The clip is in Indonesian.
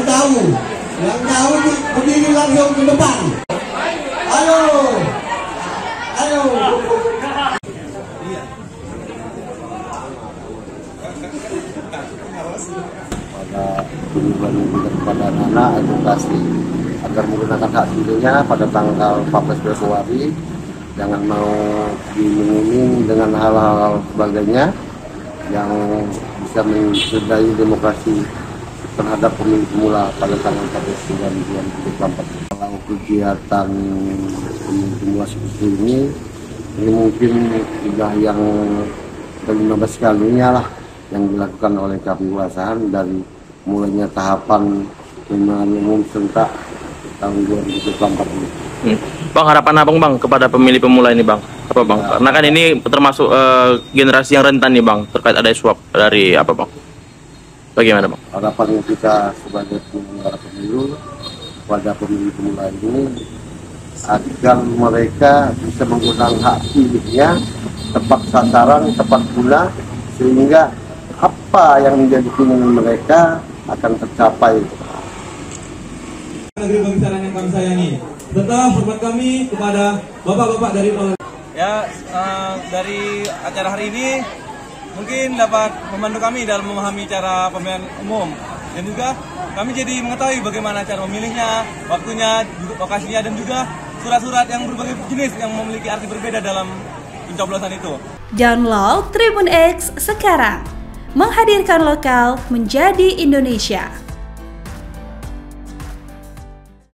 jauh yang jauh berdiri langsung ke depan. Ayo ayo pada penyuluhan kepada anak edukasi agar menggunakan hak pilihnya pada tanggal 14 Februari. Jangan mau diiming dengan hal-hal sebagainya yang bisa mencederai demokrasi terhadap pemilu pemula pada tanggal 14 bulan 2024. Kalau kegiatan pemilu pemula seperti ini, ini mungkin sudah yang ke-15 kalinya lah yang dilakukan oleh KPU Asahan dari mulainya tahapan pemilihan umum serentak tahun 2024 ini. Hmm. Bang harapan abang bang kepada pemilih pemula ini bang apa bang? Ya. Karena kan ini termasuk eh, generasi yang rentan nih bang terkait ada swap dari apa bang? Bagaimana bang? Harapan kita sebagai penyelenggara pemilu pada pemilih pemula ini agar mereka bisa menggunakan hak pilihnya tepat sasaran, tepat guna sehingga apa yang menjadi keinginan mereka akan tercapai. negeri bangsa dan yang kami sayangi. Tetap hormat kami kepada bapak-bapak dari Ya, eh, dari acara hari ini mungkin dapat membantu kami dalam memahami cara pemilihan umum dan juga kami jadi mengetahui bagaimana cara memilihnya, waktunya, lokasinya dan juga surat-surat yang berbagai jenis yang memiliki arti berbeda dalam pencoblosan itu. Download Tribun X sekarang. Menghadirkan lokal menjadi Indonesia.